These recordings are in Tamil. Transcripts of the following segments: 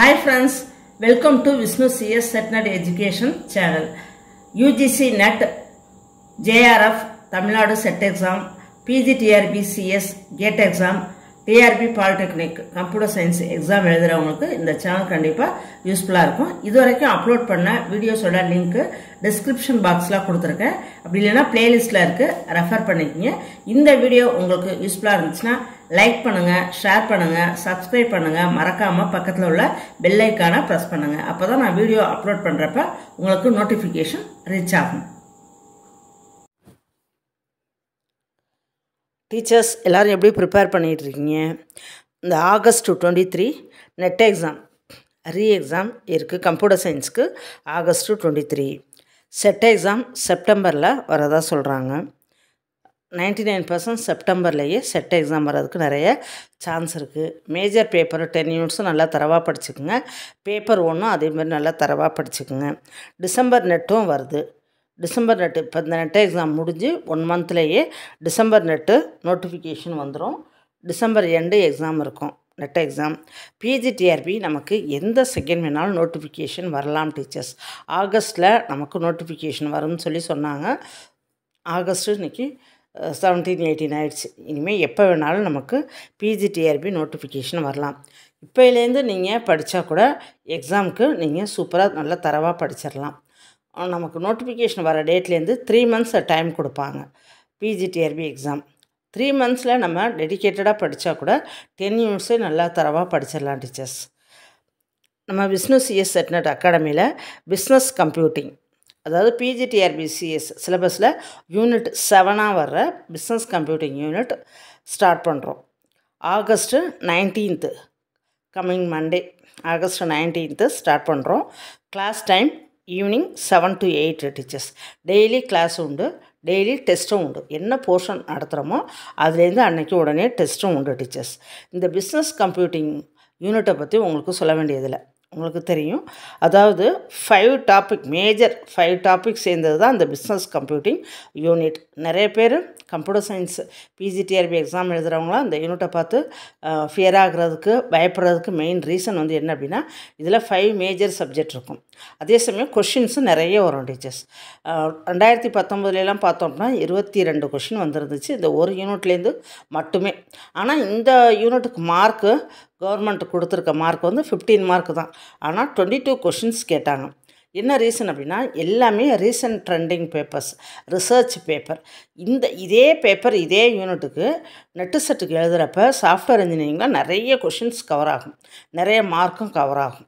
Hi friends welcome to Vishnu CS SET NET education channel UGC NET JRF Tamil Nadu SET exam PGTRB CS GATE exam TRB polytechnic computer science exam எழுதுறவங்களுக்கு இந்த சேனல் கண்டிப்பாக யூஸ்ஃபுல்லாக இருக்கும். இது வரைக்கும் அப்லோட் பண்ண வீடியோஸோட லிங்க்கு டிஸ்கிரிப்ஷன் பாக்ஸில் கொடுத்துருக்கேன். அப்படி இல்லைன்னா பிளேலிஸ்ட்டில் இருக்குது ரெஃபர் பண்ணிக்கோங்க. இந்த வீடியோ உங்களுக்கு யூஸ்ஃபுல்லாக இருந்துச்சுன்னா லைக் பண்ணுங்கள் ஷேர் பண்ணுங்கள் சப்ஸ்கிரைப் பண்ணுங்கள் மறக்காமல் பக்கத்தில் உள்ள பெல் ப்ரெஸ் பண்ணுங்கள் அப்போ தான் நான் வீடியோ அப்லோட் பண்ணுறப்ப உங்களுக்கு நோட்டிஃபிகேஷன் ரீச் ஆகும். டீச்சர்ஸ் எல்லோரும் எப்படி ப்ரிப்பேர் பண்ணிகிட்ருக்கீங்க? இந்த August twenty three NET exam re exam இருக்குது computer சயின்ஸுக்கு August twenty three SET exam செப்டம்பரில் வரதா சொல்கிறாங்க நைன்டி நைன் பர்சன்ட் செப்டம்பர்லேயே செட் எக்ஸாம் வர்றதுக்கு நிறைய சான்ஸ் இருக்குது மேஜர் பேப்பர் டென் யூனிட்ஸும் நல்லா தரவாக படிச்சுக்குங்க. பேப்பர் ஒன்றும் அதேமாதிரி நல்லா தரவாக படிச்சுக்குங்க. டிசம்பர் நெட்டும் வருது. டிசம்பர் நெட்டு இப்போ இந்த நெட்டு எக்ஸாம் முடிஞ்சு ஒன் மந்த்லேயே டிசம்பர் நெட்டு நோட்டிஃபிகேஷன் வந்துடும் டிசம்பர் எண்டு எக்ஸாம் இருக்கும் நெட் எக்ஸாம் பிஜிடிஆர்பி நமக்கு எந்த செகண்ட் வேணாலும் நோட்டிஃபிகேஷன் வரலாம் டீச்சர்ஸ் ஆகஸ்ட்டில் நமக்கு நோட்டிஃபிகேஷன் வரும்னு சொல்லி சொன்னாங்க. ஆகஸ்ட்டு இன்றைக்கி செவன்டீன் எயிட்டீன் ஆயிடுச்சு. இனிமேல் எப்போ வேணாலும் நமக்கு பிஜிடிஆர்பி நோட்டிஃபிகேஷன் வரலாம். இப்போலேருந்து நீங்கள் படித்தா கூட எக்ஸாமுக்கு நீங்கள் சூப்பராக நல்லா தரவாக படிச்சிடலாம் நமக்கு நோட்டிஃபிகேஷன் வர டேட்லேருந்து த்ரீ மந்த்ஸ் டைம் கொடுப்பாங்க. பிஜிடிஆர்பி எக்ஸாம் த்ரீ மந்த்ஸில் நம்ம டெடிக்கேட்டடாக படித்தா கூட டென் யூனிட்ஸே நல்லா தரவாக படிச்சிடலாம் டீச்சர்ஸ் நம்ம விஷ்ணு சிஎஸ் செட்நெட் அகாடமியில் பிஸ்னஸ் கம்ப்யூட்டிங் அதாவது பிஜிடிஆர்பி சிஎஸ் சிலபஸில் யூனிட் செவனாக வர்ற பிஸ்னஸ் கம்ப்யூட்டிங் யூனிட் ஸ்டார்ட் பண்ணுறோம் August nineteenth coming Monday August nineteenth start பண்ணுறோம் class time evening seven to eight teachers daily class உண்டு. டெய்லி டெஸ்ட்டும் உண்டு. என்ன போர்ஷன் நடத்துகிறோமோ அதுலேருந்து அன்றைக்கி உடனே டெஸ்ட்டும் உண்டு டீச்சர்ஸ் இந்த பிஸ்னஸ் கம்ப்யூட்டிங் யூனிட்டை பற்றி உங்களுக்கு சொல்ல வேண்டியதில்லை. உங்களுக்கு தெரியும். அதாவது five topic major five topic சேர்ந்தது தான் இந்த பிஸ்னஸ் கம்ப்யூட்டிங் யூனிட் நிறைய பேர் கம்ப்யூட்டர் சயின்ஸ் பிஜிடிஆர்பி எக்ஸாம் எழுதுகிறவங்களாம் இந்த யூனிட்டை பார்த்து ஃபியர் ஆகிறதுக்கு பயப்படுறதுக்கு மெயின் ரீசன் வந்து என்ன அப்படின்னா இதில் ஃபைவ் மேஜர் சப்ஜெக்ட் இருக்கும். அதே சமயம் கொஷின்ஸும் நிறைய வரும் டீச்சர்ஸ் ரெண்டாயிரத்தி பத்தொம்பதுலாம் பார்த்தோம் அப்படின்னா இருபத்தி ரெண்டு கொஷின் வந்துருந்துச்சு. இந்த ஒரு யூனிட்லேருந்து மட்டுமே. ஆனால் இந்த யூனிட்டுக்கு மார்க்கு கவர்மெண்ட் கொடுத்துருக்க மார்க் வந்து ஃபிஃப்டீன் மார்க் தான். ஆனால் டுவெண்ட்டி டூ கொஷின்ஸ் கேட்டாங்க. என்ன ரீசன் அப்படின்னா எல்லாமே recent trending papers research paper இந்த இதே பேப்பர் இதே யூனிட்டுக்கு நெட்டு செட்டுக்கு எழுதுகிறப்ப சாஃப்ட்வேர் இன்ஜினியரிங்கில் நிறைய கொஷின்ஸ் கவர் ஆகும். நிறைய மார்க்கும் கவர் ஆகும்.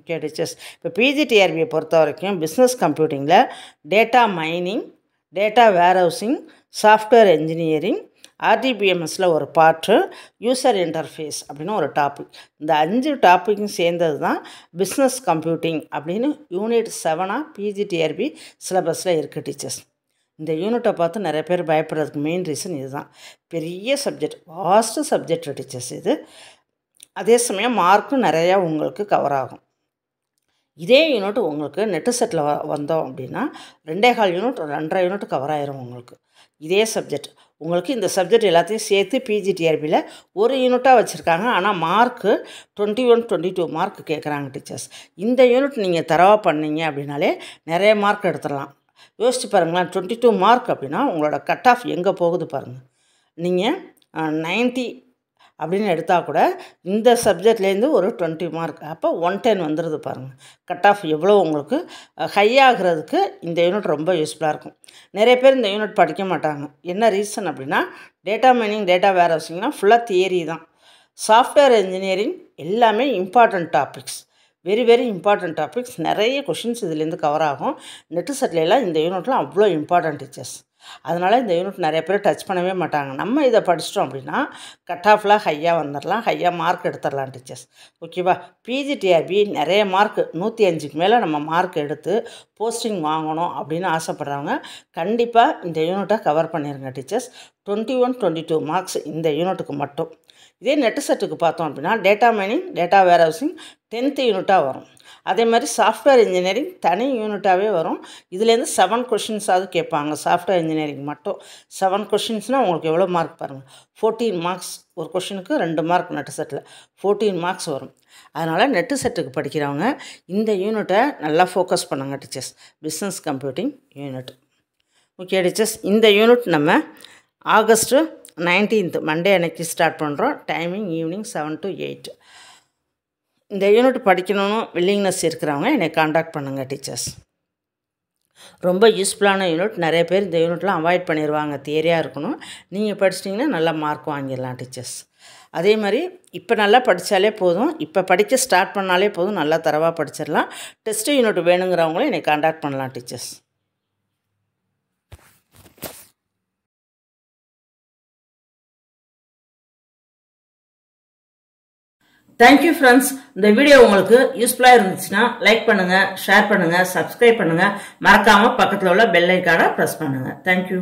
ஓகே டீச்சர்ஸ் இப்போ பிஜிடிஆர்பியை பொறுத்த வரைக்கும் business கம்ப்யூட்டிங்கில் data mining data warehousing software engineering ஆர்டிபிஎம்எஸில் ஒரு பாட்டு யூசர் இன்டர்ஃபேஸ் அப்படின்னு ஒரு டாபிக் இந்த அஞ்சு டாப்பிக்கும் சேர்ந்தது தான் பிஸ்னஸ் கம்ப்யூட்டிங் அப்படின்னு யூனிட் செவனாக பிஜிடிஆர்பி சிலபஸில் இருக்குது டீச்சர்ஸ் இந்த யூனிட்டை பார்த்து நிறைய பேர் பயப்படுறதுக்கு மெயின் ரீசன் இதுதான். பெரிய சப்ஜெக்ட் வாஸ்ட்டு சப்ஜெக்ட் டீச்சர்ஸ் இது. அதே சமயம் மார்க்கும் நிறையா உங்களுக்கு கவர் ஆகும். இதே யூனிட் உங்களுக்கு நெட்டு செட்டில் வ வந்தோம் அப்படின்னா ரெண்டே கால் யூனிட் ரெண்டரை யூனிட் கவர் ஆயிரும் உங்களுக்கு. இதே சப்ஜெக்ட் உங்களுக்கு இந்த சப்ஜெக்ட் எல்லாத்தையும் சேர்த்து பிஜிடிஆர்பியில் ஒரு யூனிட்டாக வச்சுருக்காங்க. ஆனால் mark twenty one twenty two mark கேட்குறாங்க டீச்சர்ஸ் இந்த யூனிட் நீங்கள் தரவாக பண்ணீங்க அப்படின்னாலே நிறைய மார்க் எடுத்துடலாம். யோசிச்சு பாருங்களேன் டுவெண்ட்டி டூ மார்க் அப்படின்னா உங்களோட கட் ஆஃப் எங்கே போகுது பாருங்கள் நீங்கள் நைன்ட்டி அப்படின்னு எடுத்தால் கூட இந்த சப்ஜெக்ட்லேருந்து ஒரு டுவெண்ட்டி மார்க். அப்போ ஒன் டென் வந்துடுது பாருங்கள் கட் ஆஃப் எவ்வளோ உங்களுக்கு ஹை ஆகிறதுக்கு இந்த யூனிட் ரொம்ப யூஸ்ஃபுல்லாக இருக்கும். நிறைய பேர் இந்த யூனிட் படிக்க மாட்டாங்க. என்ன ரீசன் அப்படின்னா டேட்டா மைனிங் டேட்டா வேர் ஹவுசிங்னா ஃபுல்லாக தியரி தான். சாஃப்ட்வேர் இன்ஜினியரிங் எல்லாமே important topics. Very very important topics. நிறைய கொஷின்ஸ் இதுலேருந்து கவர் ஆகும். நெட்டு செட்லாம் இந்த யூனிட்லாம் அவ்வளோ இம்பார்ட்டன்ட் டீச்சர்ஸ். அதனால் இந்த யூனிட் நிறைய பேர் டச் பண்ணவே மாட்டாங்க. நம்ம இதை படிச்சிட்டோம் அப்படின்னா கட் ஆஃபில் ஹையாக வந்துடலாம் ஹையாக மார்க் எடுத்துடலாம் டீச்சர்ஸ் ஓகேவா பிஜிடிஆர்பி நிறைய மார்க் நூற்றி அஞ்சுக்கு மேலே நம்ம மார்க் எடுத்து போஸ்டிங் வாங்கணும் அப்படின்னு ஆசைப்பட்றவங்க கண்டிப்பாக இந்த யூனிட்டை கவர் பண்ணிடுங்க teachers twenty one twenty two marks இந்த யூனிட்டுக்கு மட்டும். இதே நெட்டு செட்டுக்கு பார்த்தோம் அப்படின்னா data mining data warehousing tenth யூனிட்டாக வரும். அதே மாதிரி சாஃப்ட்வேர் இன்ஜினியரிங் தனி யூனிட்டாகவே வரும். இதுலேருந்து செவன் கொஷின்ஸாவது கேட்பாங்க. சாஃப்ட்வேர் இன்ஜினியரிங் மட்டும். செவன் கொஷின்ஸ்னால் உங்களுக்கு எவ்வளோ மார்க் பாருங்கள் ஃபோர்டீன் மார்க்ஸ் ஒரு கொஷினுக்கு ரெண்டு மார்க் நெட்டு செட்டில் ஃபோர்டீன் மார்க்ஸ் வரும். அதனால் நெட்டு செட்டுக்கு படிக்கிறவங்க இந்த யூனிட்டை நல்லா ஃபோக்கஸ் பண்ணுங்க teachers business computing unit okay teachers இந்த யூனிட் நம்ம ஆகஸ்ட்டு நைன்டீன்த் மண்டே அன்னைக்கு ஸ்டார்ட் பண்ணுறோம் timing evening seven to eight இந்த யூனிட் படிக்கணும்னு வில்லிங்னஸ் இருக்கிறவங்க என்னை காண்டாக்ட் பண்ணுங்கள் டீச்சர்ஸ் ரொம்ப யூஸ்ஃபுல்லான யூனிட் நிறைய பேர் இந்த யூனிட்லாம் அவாய்ட் பண்ணிடுவாங்க தியரியாக இருக்கணும். நீங்கள் படிச்சிட்டிங்கன்னா நல்லா மார்க் வாங்கிடலாம் டீச்சர்ஸ் அதே மாதிரி இப்போ நல்லா படித்தாலே போதும். இப்போ படிக்க ஸ்டார்ட் பண்ணாலே போதும். நல்லா தரவாக படிச்சிடலாம். டெஸ்ட் யூனிட் வேணுங்கிறவங்களும் என்னை காண்டாக்ட் பண்ணலாம் டீச்சர்ஸ் தேங்க்யூ ஃப்ரெண்ட்ஸ் இந்த வீடியோ உங்களுக்கு யூஸ்ஃபுல்லாக இருந்துச்சுன்னா லைக் பண்ணுங்கள் ஷேர் பண்ணுங்கள் சப்ஸ்கிரைப் பண்ணுங்கள் மறக்காமல் பக்கத்தில் உள்ள பெல் ஐக்கானை ப்ரெஸ் பண்ணுங்கள் தேங்க்யூ